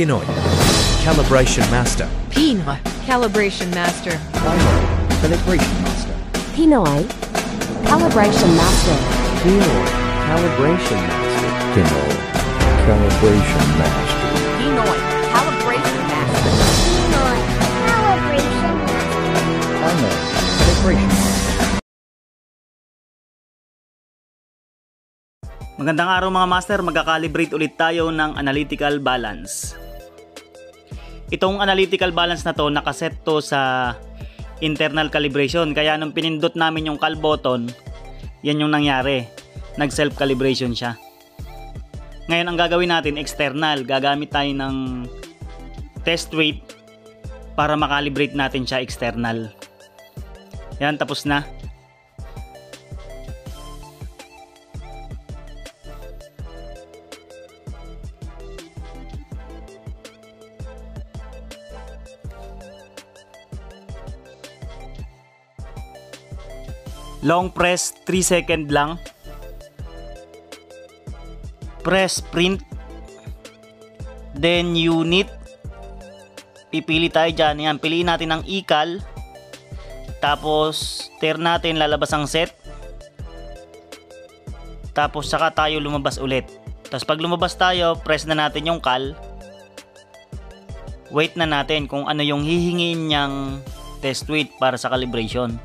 Pinoy. Calibration Master. Pinoy. Calibration Master. Pinoy Calibration Master. Pinoy Calibration Master. Pinoy Calibration Master. Pinoy Calibration Master. Pinoy Calibration Master. Pinoy Calibration Master. Pinoy Calibration Master. Magandang araw mga master, magka-calibrate ulit tayo ng analytical balance. Itong analytical balance na to nakaset to sa internal calibration. Kaya nung pinindot namin yung cal button, yan yung nangyari. Nag self calibration siya. Ngayon ang gagawin natin external. Gagamit tayo ng test weight para makalibrate natin siya external. Yan tapos na. Long press 3 second lang. Press print. Then unit. Pipili tayo dyan. Yan, piliin natin ang ecal. Tapos, tear natin, lalabas ang set. Tapos, saka tayo lumabas ulit. Tapos, pag lumabas tayo, press na natin yung cal. Wait na natin kung ano yung hihingin niyang test weight para sa calibration.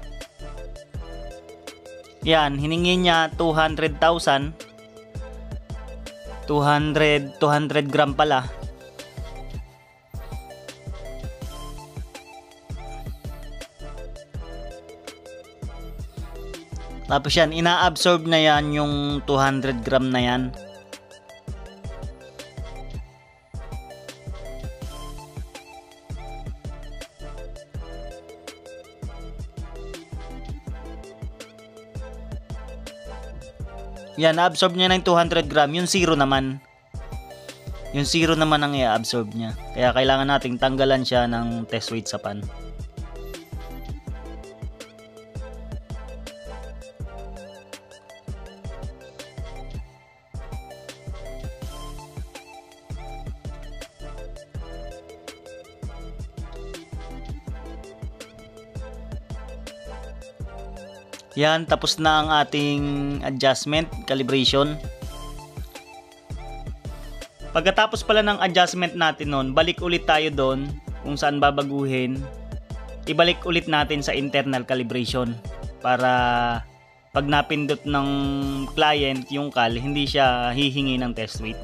Yan, hiningi niya 200,000. 200, 200 gram pala. Tapos yan, ina-absorb na yan yung 200 gram na yan. Yan, na-absorb niya yung 200 gram. Yung zero naman. Yung zero naman ang i-absorb niya. Kaya kailangan nating tanggalan siya ng test weight sa pan. Yan, tapos na ang ating adjustment, calibration. Pagkatapos pala ng adjustment natin nun, balik ulit tayo doon kung saan babaguhin. Ibalik ulit natin sa internal calibration para pag napindot ng client yung cal, hindi siya hihingi ng test weight.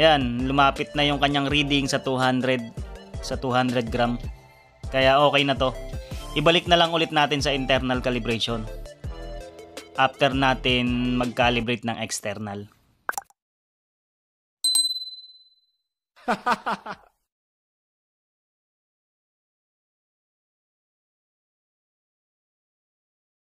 Ayan, lumapit na yung kanyang reading sa 200 sa 200 gram. Kaya okay na to. Ibalik na lang ulit natin sa internal calibration. After natin mag-calibrate ng external.